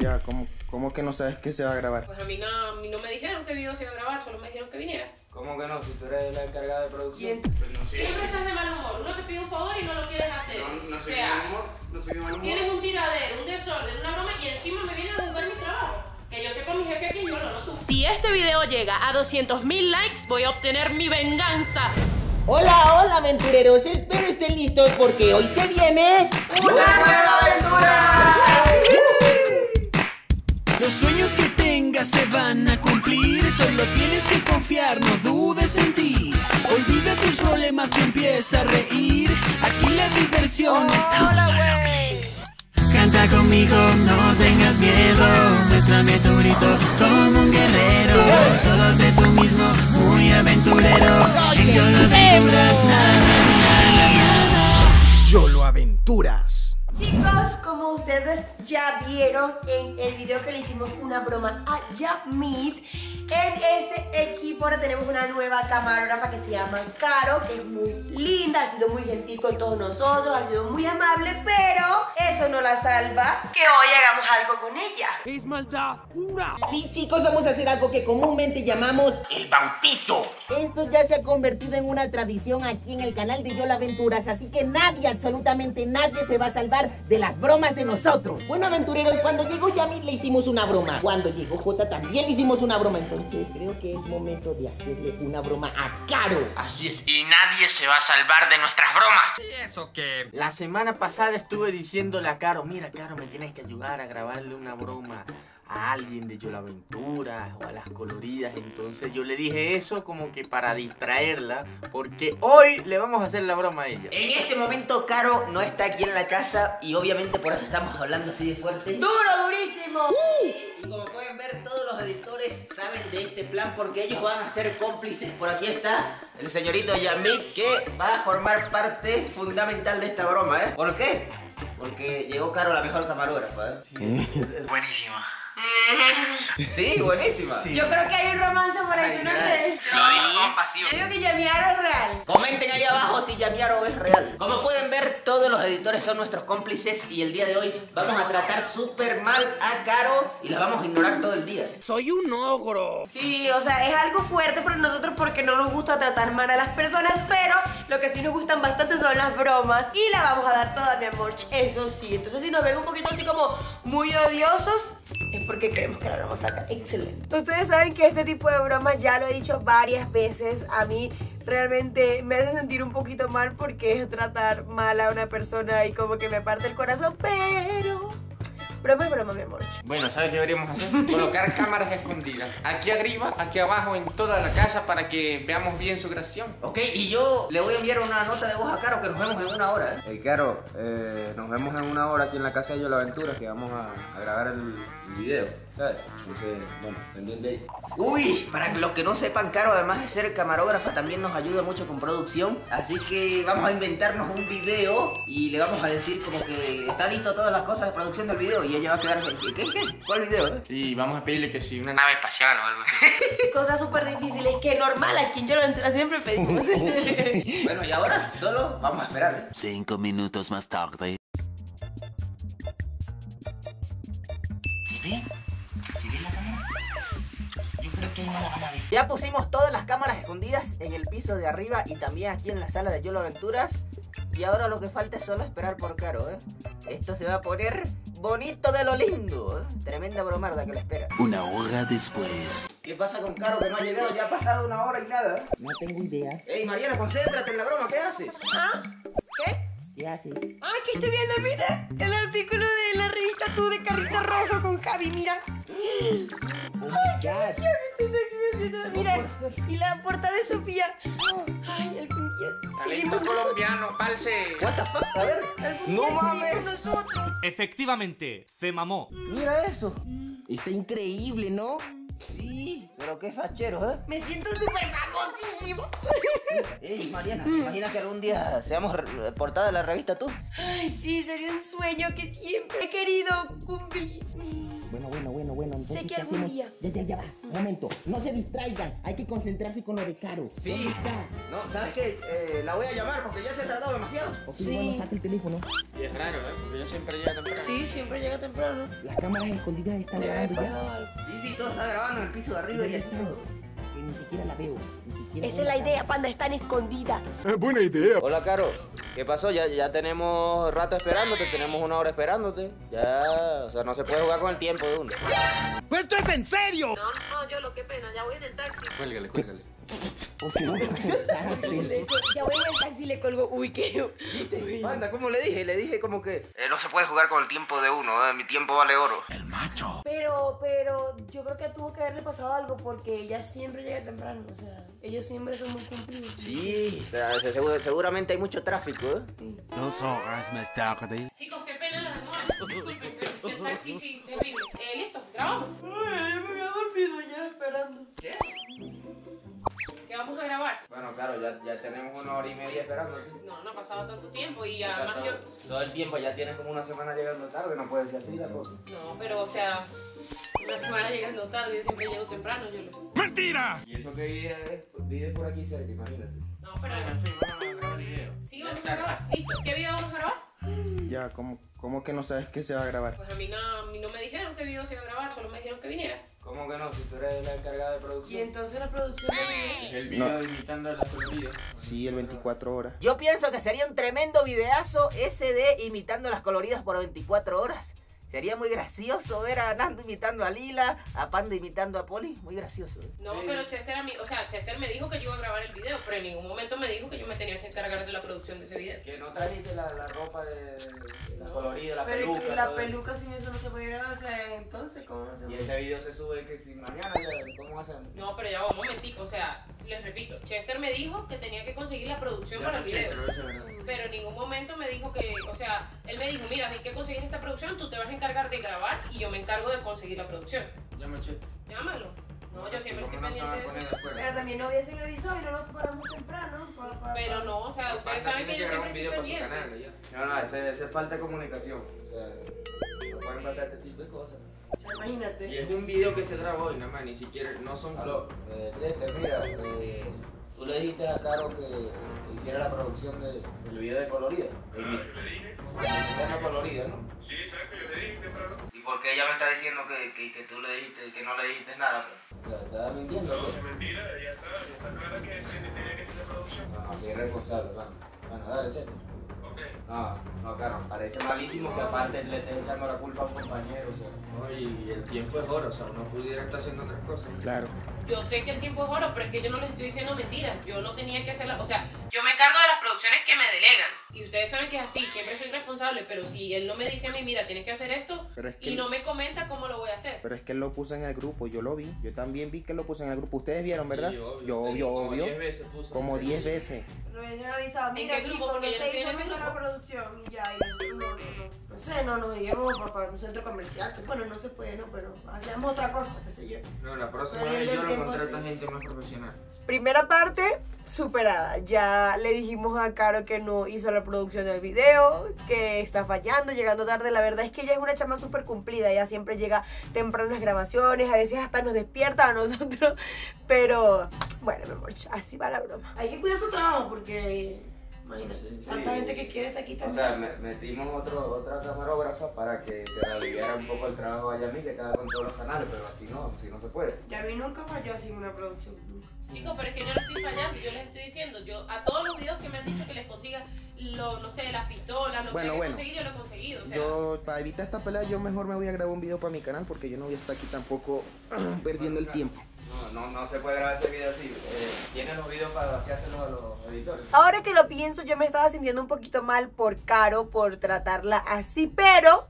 Ya, ¿cómo, ¿cómo que no sabes que se va a grabar? Pues a mí, no, a mí no me dijeron qué video se iba a grabar, solo me dijeron que viniera. ¿Cómo que no? Si tú eres la encargada de producción. Pues no sé. Siempre estás de mal humor. Uno te pide un favor y no lo quieres hacer. No, no o soy de sea, mal humor. No soy de mal humor. tienes un tiradero, un desorden, una broma y encima me vienen a jugar mi trabajo. Que yo sepa mi jefe aquí, yo lo no tú. Si este video llega a 200 mil likes, voy a obtener mi venganza. Hola, hola aventureros, espero estén listos porque hoy se viene una nueva aventura. Los sueños que tengas se van a cumplir, solo tienes que confiar, no dudes en ti. Olvida tus problemas y empieza a reír. Aquí la diversión está un solo. Canta conmigo, no tengas miedo. Muéstrame tu grito como un guerrero. Solo sé tú mismo, muy aventurero. En Yolo Aventuras, na, na, na, na. Yolo Aventuras. Chicos, como ustedes ya vieron en el video que le hicimos una broma a Yamit, en este equipo ahora tenemos una nueva camarógrafa que se llama Caro, que es muy linda, ha sido muy gentil con todos nosotros, ha sido muy amable, pero eso no la salva que hoy hagamos algo con ella. Es maldad pura. Sí chicos, vamos a hacer algo que comúnmente llamamos el bautizo. Esto ya se ha convertido en una tradición aquí en el canal de Yolo Aventuras, así que nadie, absolutamente nadie se va a salvar de las bromas de nosotros. Bueno aventureros, cuando llegó Yami le hicimos una broma. Cuando llegó Jota también le hicimos una broma. Entonces creo que es momento de hacerle una broma a Caro. Así es, y nadie se va a salvar de nuestras bromas. ¿Y eso que La semana pasada estuve diciéndole a Caro, mira Caro, me tienes que ayudar a grabarle una broma a alguien de Yo la Aventura o a las coloridas. Entonces yo le dije eso como que para distraerla, porque hoy le vamos a hacer la broma a ella. En este momento Caro no está aquí en la casa y obviamente por eso estamos hablando así de fuerte. ¡Duro, durísimo! Y como pueden ver, todos los editores saben de este plan porque ellos van a ser cómplices. Por aquí está el señorito Yamit que va a formar parte fundamental de esta broma, ¿eh? ¿Por qué? Porque llegó Caro la mejor camarógrafa, ¿eh? Es buenísima. Sí, buenísima. Yo creo que hay un romance por ahí, ¿tú no crees? Compasivo. Yo digo que Yamiaro es real. Comenten ahí abajo si Yamiaro es real. Como pueden ver, todos los editores son nuestros cómplices y el día de hoy vamos a tratar súper mal a Caro y la vamos a ignorar todo el día. Soy un ogro. Sí, o sea, es algo fuerte para nosotros porque no nos gusta tratar mal a las personas, pero lo que sí nos gustan bastante son las bromas y la vamos a dar toda, mi amor, eso sí. Entonces si nos ven un poquito así como muy odiosos, es porque creemos que la vamos a sacar excelente. Ustedes saben que este tipo de bromas ya lo he dicho varias veces, a mí realmente me hace sentir un poquito mal porque es tratar mal a una persona y como que me parte el corazón, pero... Broma es broma, mi amor. Bueno, ¿sabes qué deberíamos hacer? Colocar cámaras escondidas. Aquí arriba, aquí abajo, en toda la casa para que veamos bien su creación. Ok, y yo le voy a enviar una nota de voz a Caro que nos vemos en una hora, ¿eh? Hey, Caro, eh, nos vemos en una hora aquí en la casa de Yo la Aventura que vamos a, a grabar el, el video, ¿sabes? Entonces, bueno, pendiente ahí. Uy, para los que no sepan, Caro, además de ser camarógrafa, también nos ayuda mucho con producción. Así que vamos a inventarnos un video y le vamos a decir como que está listo todas las cosas de producción del video y ella va a quedar... ¿Qué? ¿Qué? ¿Cuál video? eh? Y vamos a pedirle que si una Nave espacial o algo así. Cosas súper difíciles que normal aquí en Yo la Aventura siempre pedimos. Bueno, y ahora solo vamos a esperar. Cinco minutos más tarde. Ya pusimos todas las cámaras escondidas en el piso de arriba y también aquí en la sala de Yolo Aventuras. Y ahora lo que falta es solo esperar por Caro, ¿eh? Esto se va a poner bonito de lo lindo, ¿eh? Tremenda bromarda que le espera. Una hora después. ¿Qué pasa con Caro que no ha llegado? Ya ha pasado una hora y nada. No tengo idea. Ey, Mariana, concéntrate en la broma, ¿qué haces? ¿Ah? ¿Qué? ¿Qué haces? Ah, aquí estoy viendo, mira, el artículo de la revista Tú de Carrito Rojo con Javi, mira. Ya. Mira, y la portada de Sofía. Ay, el puñet. Seguimos colombiano, false. What the fuck, a ver. No mames. nosotros. Efectivamente, se mamó. Mira eso. Está increíble, ¿no? Sí, pero qué fachero, ¿eh? Me siento súper famosísimo. Ey, Mariana, ¿te imaginas que algún día seamos portada de la revista tú? Ay, sí, sería un sueño que siempre he querido cumplir. Bueno, bueno, bueno, bueno. Entonces, Sé que ¿qué algún hacemos? día. Ya, ya, ya va. Un momento. No se distraigan. Hay que concentrarse con lo de Caro. Sí. No, ¿sabes qué? Eh, la voy a llamar porque ya se ha tardado demasiado. Ok, Sí. bueno, saca el teléfono. Y es raro, ¿eh? Porque yo siempre llego temprano. Sí, siempre llega temprano. Las cámaras escondidas están grabando ya. Sí, sí, todo está grabando en el piso de arriba y Ya aquí. Está. Que ni siquiera la veo. Ni siquiera Esa veo es la idea, panda, están escondidas. Hola, Caro. ¿Qué pasó? Ya, ya tenemos rato esperándote, tenemos una hora esperándote. Ya, o sea, no se puede jugar con el tiempo de uno. ¡Esto es en serio! No, no, yo lo que pena, ya voy en el taxi. Cuélgale, cuélgale. No. Ya voy en el taxi y le colgo. Uy, qué. Anda, ¿cómo le dije? Le dije como que... Eh, no se puede jugar con el tiempo de uno, eh, mi tiempo vale oro. Pero, pero, yo creo que tuvo que haberle pasado algo porque ella siempre llega temprano. O sea, ellos siempre son muy cumplidos. Sí, o sea, seguro- seguramente hay mucho tráfico, ¿eh? Chicos, qué pena las demoras. Disculpen, pero el taxi sí, terrible. Eh, listo, grabamos. Ay, me había dormido ya esperando. ¿Qué vamos a grabar? Bueno, claro, ya, ya tenemos una hora y media esperándote. No, no ha pasado tanto tiempo y O sea, además todo, yo... todo el tiempo ya tienes como una semana llegando tarde, no puede ser así la cosa. No, pero o sea, una semana llegando tarde, yo siempre llego temprano, yo lo... Y eso que vive, vive por aquí cerca, imagínate. No, pero... Bueno, sí, vamos a grabar video. Sí, vamos a grabar. Listo, ¿qué video vamos a grabar? Ya, ¿cómo, ¿cómo que no sabes que se va a grabar? Pues a mí no, a mí no me dijeron qué video se iba a grabar, solo me dijeron que viniera. ¿Cómo que no? Si tú eres la encargada de Y producción. entonces la producción de el video imitando a la. Sí, el 24 horas. Yo pienso que sería un tremendo videazo ese de imitando las coloridas por 24 horas. Sería muy gracioso ver a Nando imitando a Lila, a Panda imitando a Poli. Muy gracioso. ¿eh? No, pero Chester a mí, o sea, Chester me dijo que yo iba a grabar el video, pero en ningún momento me dijo que yo me tenía que encargar de la producción de ese video. Que no trajiste la, la ropa de, de la colorida, la Pero peluca. la todo peluca sin eso no se puede grabar, o sea, entonces, ¿cómo eso. hacemos? Y ese video se sube que si mañana ya, ¿cómo hacemos? No, pero ya va un momentico, o sea, les repito, Chester me dijo que tenía que conseguir la producción para el video. Pero en ningún momento me dijo que, o sea, él me dijo, mira, hay que conseguir esta producción, tú te vas a encargar de grabar y yo me encargo de conseguir la producción. Llama a Chester. Llámalo. No, yo siempre estoy ¿Cómo no se van pendiente de eso. de? Pero también no hubiesen avisado y no nos paramos temprano. Pero no, o sea, ustedes saben que yo siempre un estoy video para su pendiente. canal, ya. No, no, ese, ese es falta de comunicación. O sea, pueden pasar este tipo de cosas. O sea, imagínate. Y es un video que se grabó hoy, nada más, ni siquiera, no son... Aló, eh, Chester, mira, eh, tú le dijiste a Caro que hiciera la producción de, del video de colorida. yo le dije. De colorida, ¿no? Sí, exacto, yo le dije temprano. ¿Y por qué ella me está diciendo que, que, que tú le dijiste, que no le dijiste nada? Pues? Te estás mintiendo, No, es mentira, ya está, ya está clara que tenía que ser la producción. No, no, sí es responsable, bueno. Bueno, dale, Chester. Ok. No, no, claro, parece malísimo que aparte le estés echando la culpa a un compañero, o sea. No, y el tiempo es oro, o sea, uno pudiera estar haciendo otras cosas. Claro. Yo sé que el tiempo es oro, pero es que yo no les estoy diciendo mentiras. Yo no tenía que hacerla. O sea, yo me encargo de las producciones que me delegan. Ustedes saben que es así, siempre soy responsable. Pero si él no me dice a mí, mira, tienes que hacer esto, Pero es que- y no me comenta cómo lo voy a hacer. Pero es que él lo puso en el grupo, yo lo vi. Yo también vi que lo puso en el grupo. Ustedes vieron, ¿verdad? Sí, obvio. Yo, obvio, Como obvio. 10 veces puso. Como 10 veces. No hubiesen avisado. Mira, qué grupo? chicos, Porque no yo no se estoy en hizo ese grupo. producción y ya. Y no, no, no. No sé, no nos íbamos para, un centro comercial. que bueno, no se puede, ¿no? Pero hacíamos otra cosa, qué sé yo. No, la próxima vez yo lo contrato a gente más profesional. Primera parte superada. Ya le dijimos a Caro que no hizo la producción del video, que está fallando, llegando tarde. La verdad es que ella es una chama súper cumplida. Ella siempre llega temprano a las grabaciones, a veces hasta nos despierta a nosotros. Pero bueno, mi amor, así va la broma. Hay que cuidar su trabajo porque, imagínate, Sí, tanta sí. gente que quiere estar aquí O también. sea, me- metimos otro, otra camarógrafa para que se le aliviara un poco el trabajo a Yami, que estaba con todos los canales, pero así no, así no se puede. Ya a mí nunca falló así en una producción. Chicos, pero es que yo no estoy fallando, yo les estoy diciendo, yo a todos los videos que me han dicho que les consiga, lo, no sé, las pistolas, lo Bueno, que bueno. conseguir, yo lo he conseguido. O sea, Yo, para evitar esta pelea, yo mejor me voy a grabar un video para mi canal porque yo no voy a estar aquí tampoco perdiendo el tiempo. No, no, no se puede grabar ese video así. Eh, Tienen los videos para hacérselos a los editores. Ahora que lo pienso, yo me estaba sintiendo un poquito mal por Caro, por tratarla así, pero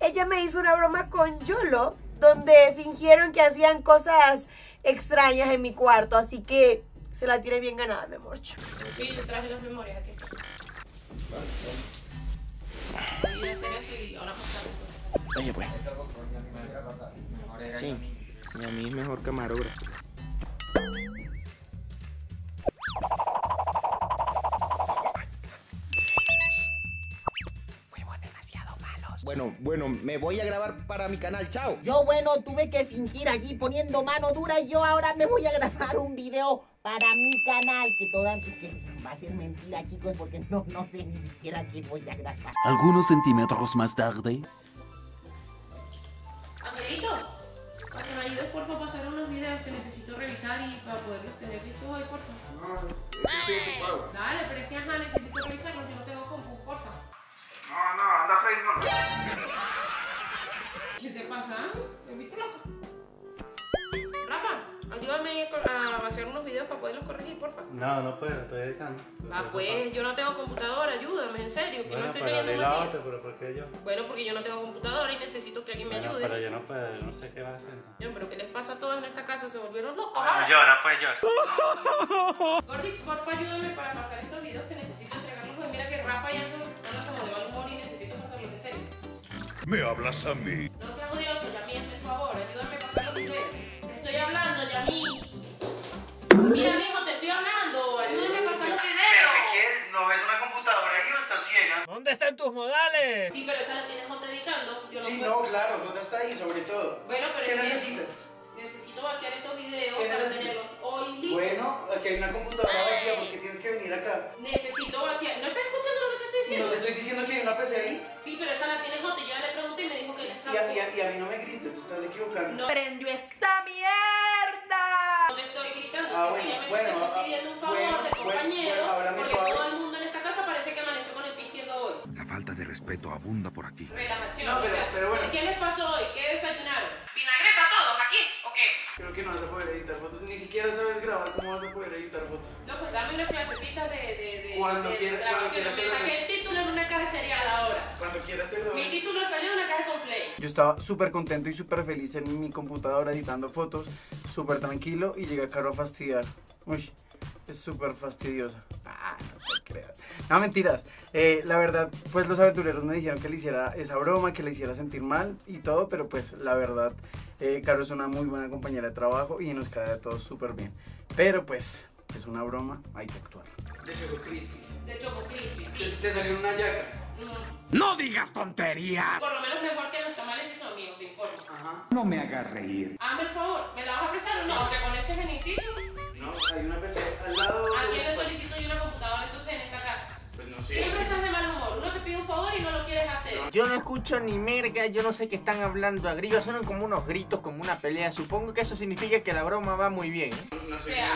ella me hizo una broma con Yolo, donde fingieron que hacían cosas extrañas en mi cuarto, así que se la tiene bien ganada, mi amor. sí, yo traje las memorias aquí. A ir a hacer eso y ahora más tarde. Oye, pues. Sí. Y a mí es mejor camarógrafo. Bueno, bueno, me voy a grabar para mi canal, chao. Yo, bueno, tuve que fingir allí poniendo mano dura y yo ahora me voy a grabar un video para mi canal, que toda que va a ser mentira, chicos, porque no, no sé ni siquiera qué voy a grabar. Algunos centímetros más tarde... me ayudes porfa a pasar unos videos que necesito revisar y para poderlos tener listos hoy, porfa. No, estoy ocupado. Dale, pero es que ajá, necesito revisarlos, yo no tengo compu, porfa. No, no, anda Freddy, no. ¿Qué te pasa? Ayúdame a hacer unos videos para poderlos corregir, porfa. No, no puedo, estoy editando. Ah, pues yo no tengo computadora, ayúdame, en serio, que no Bueno, estoy pero teniendo la otra, pero ¿por qué yo? Bueno, porque yo no tengo computadora y necesito que alguien me Bueno, ayude. pero yo no puedo, yo no sé qué vas a hacer. Yo, pero ¿qué les pasa a todos en esta casa? ¿Se volvieron locos? No llora, pues llora. Gordix, porfa, ayúdame para pasar estos videos que necesito entregarlos hoy. Mira que Rafa y Ángel andan como de mal humor y necesito pasarlos, en serio. ¿Me hablas a mí? No seas odioso, Yami, hablando, Yami. Mira, mijo, te estoy hablando, ayúdame a pasar los videos. quieres? ¿No ves una computadora ahí o estás ciega? ¿Dónde están tus modales? Sí, pero esa la tienes Jota editando. Yo Sí, puedo. no, claro, Jota está ahí, sobre todo. Bueno, pero ¿Qué necesitas? Necesito vaciar estos videos ¿Qué para necesitas? tenerlos hoy listos. Bueno, aquí hay una computadora vacía porque tienes que venir acá. Necesito vaciar. ¿No estás escuchando lo que te estoy Y diciendo? no te estoy diciendo que hay una PC ahí. Sí, pero esa la tiene Jota y yo ya le pregunté y me dijo que ya Y estaba. a, y a- y a mí no me grites, te estás equivocando. No. ¡Prendió esta mierda! No te estoy gritando, Ah, bueno, sencillamente bueno, te ah, estoy pidiendo un favor bueno, de compañero. porque suave. todo el mundo en esta casa parece que amaneció con el pie izquierdo hoy. La falta de respeto abunda por aquí. Relajación. No, pero- o sea, pero bueno. ¿Qué les pasó hoy? ¿Qué desayunaron? ¿Vinagreta todos aquí o qué? Creo que no vas a poder editar fotos, ni siquiera sabes grabar, ¿cómo vas a poder editar fotos? No, pues dame unas clasecitas de, de, de, Cuando de quieras- cuando grabación. quieras Me te lo saqué el título en una caja de cereal Mi título salió de una caja con play. Yo estaba súper contento y súper feliz en mi computadora editando fotos, súper tranquilo y llega Caro a fastidiar. Uy, es súper fastidiosa. Ah, no te creas. No, mentiras. Eh, la verdad, pues los aventureros me dijeron que le hiciera esa broma, que le hiciera sentir mal y todo, pero pues la verdad, eh, Caro es una muy buena compañera de trabajo y nos cae a todos súper bien. Pero pues, es una broma, hay que actuar. De Choco Crispies. De Choco sí. te salió una yaca. ¡No digas tonterías! Por lo menos mejor que los tamales y son míos, te informo. Ajá. No me hagas reír. Hazme el favor, ¿me la vas a prestar o no? O sea, con ese beneficio, No, hay una PC al lado. ¿a de- quién le solicito yo una computadora entonces en esta casa? Pues no sé. Siempre estás de mal humor. Uno te pide un favor y no lo quieres hacer. Yo no escucho ni merga, yo no sé qué están hablando a grillos, suenan como unos gritos, como una pelea. Supongo que eso significa que la broma va muy bien. No O soy de sea,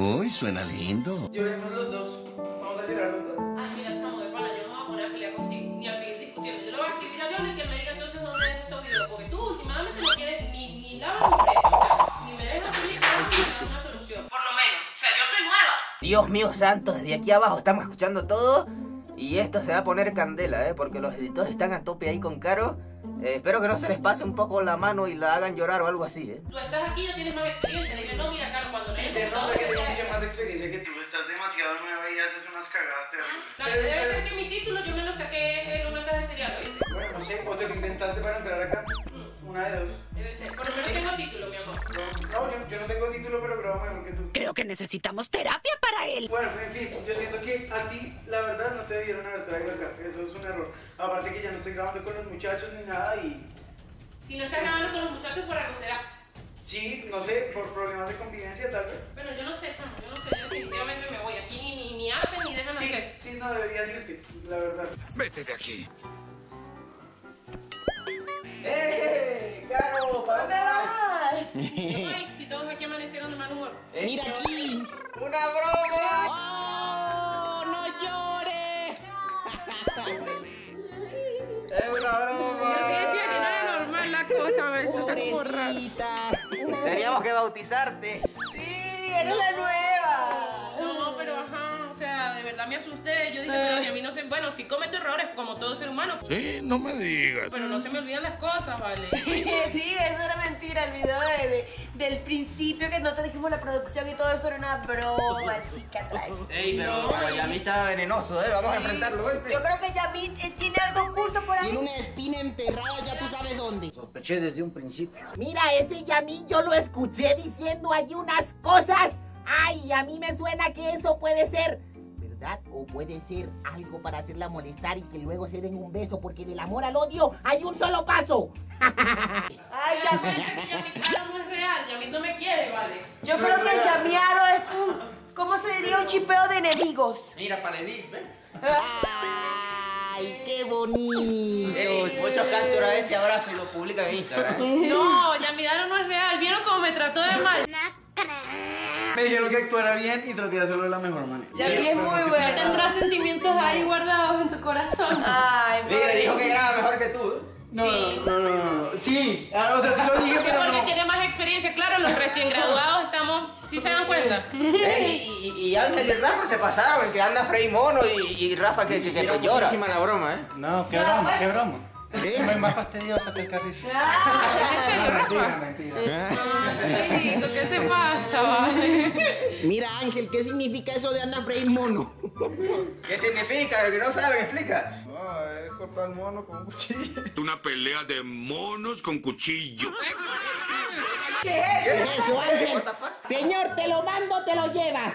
Uy, suena lindo. Lloremos los dos. Vamos a llorar los dos. Ay, mira, chamo, de pana, yo no me voy a poner a pelear contigo ni a seguir discutiendo. Yo le voy a escribir a Johnny que me diga entonces dónde es estos videos. Porque tú últimamente no quieres ni, ni lavas ni prestas. O sea, ni me dejas ni me das una solución. Por lo menos. O sea, yo soy nueva. Dios mío santo, desde aquí abajo estamos escuchando todo y esto se va a poner candela, ¿eh? Porque los editores están a tope ahí con Caro. Eh, espero que no se les pase un poco la mano y la hagan llorar o algo así, ¿eh? Tú estás aquí, ya tienes más experiencia. Le digo, no, mira, Carlos, cuando Sí, se nota que te tengo mucha más experiencia que tú. Estás demasiado nueva y haces unas cagadas terribles. Claro, debe ser que mi título yo me lo saqué en una caja de cereal, ¿oíste? Bueno, no sé, o te lo inventaste para entrar acá. Una de dos. Debe ser. Por lo menos tengo título, mi amor. No, yo, yo no tengo título, pero grabo mejor que tú. Creo que necesitamos terapia para él. Bueno, en fin, yo siento que a ti, la verdad, no te debieron haber traído acá. Eso es un error. Aparte que ya no estoy grabando con los muchachos ni nada y... Si no estás grabando con los muchachos, por algo será. Sí, no sé, por problemas de convivencia tal vez. Bueno, yo no sé, chamo, yo no sé, yo definitivamente me voy. Aquí ni, ni, ni hacen ni dejan Sí, hacer. sí, no deberías irte, la verdad. Vete de aquí. ¡Eh! ¡Caro! ¿Para dónde vas? Ay, si todos aquí amanecieron de mal humor. Mira aquí. ¡Una broma! ¡Oh, no llores! ¡Es una broma! Yo sí decía que no era normal la cosa, esto está como raro. Pobrecita. Teníamos que bautizarte. Sí, eres la nueva. Verdad me asusté. Yo dije, pero si a mí no se. Bueno, sí cometo errores como todo ser humano. Sí, no me digas. Pero no se me olvidan las cosas, ¿vale? sí, eso era mentira, el video de, de- del principio que no te dijimos la producción y todo eso era una broma, chica. Ey, pero, pero ya a mí está venenoso, ¿eh? Vamos a enfrentarlo. Yo creo que Yamit eh, tiene algo oculto por ahí. Tiene una espina enterrada, ya tú sabes dónde. Sospeché desde un principio. Mira, ese Yamil yo lo escuché diciendo allí unas cosas. Ay, a mí me suena que eso puede ser. ¿Verdad? O puede ser algo para hacerla molestar y que luego se den un beso, porque del amor al odio hay un solo paso. Ay, Yamit. Claro, no es real. Yamit no me quiere, ¿vale? Yo creo que el Yamiaro es un. ¿Cómo se diría? Un chipeo de enemigos. Mira, Paledín, ¿ves? Ay, qué bonito. Ey, muchos capturan ese abrazo y lo publican en Instagram. No, Yamidaro no es real. ¿Vieron cómo me trató de mal? Me dijeron que actuara bien y traté de hacerlo de la mejor manera. Yamil es muy bueno. Tendrás sentimientos ahí guardados en tu corazón. Ay, Mira, dijo que graba mejor que tú. No, Sí. no, no, no, no. Sí, ah, o sea, sí lo dije, pero Porque no. tiene más experiencia. Claro, los recién graduados estamos. ¿Sí se dan cuenta? Ey, y, y, y Ángel y Rafa se pasaron, el que anda Frey Mono y, y Rafa que, que, que llora. Buenísima la broma, ¿eh? No, qué broma, qué broma. Es más fastidiosa que el carrizo. ¿En serio, Rafa? mentira. Ay, chico, ¿qué te pasa, vale? Mira, Ángel, ¿qué significa eso de andar freír mono? ¿Qué significa? Lo que no saben, explica. No, es cortar mono con un cuchillo. Una pelea de monos con cuchillo. ¿Qué es? ¿Qué es eso, Ángel? Señor, te lo mando, te lo llevas.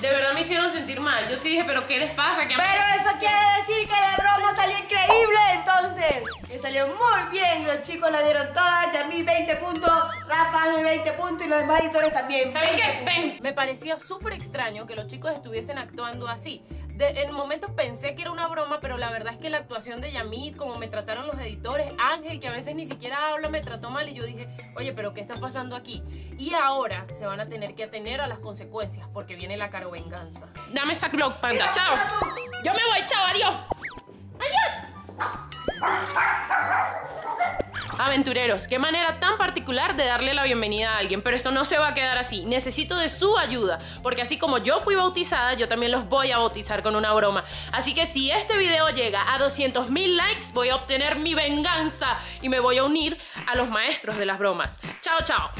De verdad me hicieron sentir mal. Yo sí dije, ¿pero qué les pasa? ¿Qué Pero eso quiere decir que la broma salió increíble, entonces. Que salió muy bien. Los chicos la dieron todas. Yamil 20 puntos, Rafa 20 puntos y los demás editores también. ¿Saben 20 qué? Ven, me parecía súper extraño que los chicos estuviesen actuando así. De- en momentos pensé que era una broma, pero la verdad es que la actuación de Yamit, como me trataron los editores, Ángel, que a veces ni siquiera habla, me trató mal y yo dije, oye, pero ¿qué está pasando aquí? Y ahora se van a tener que atener a las consecuencias porque viene la caro venganza. Dame esa blog, panda. Chao. Yo me voy, chao, adiós. Aventureros, qué manera tan particular de darle la bienvenida a alguien, pero esto no se va a quedar así. Necesito de su ayuda, porque así como yo fui bautizada, yo también los voy a bautizar con una broma. Así que si este video llega a 200 mil likes, voy a obtener mi venganza y me voy a unir a los maestros de las bromas. Chao, chao.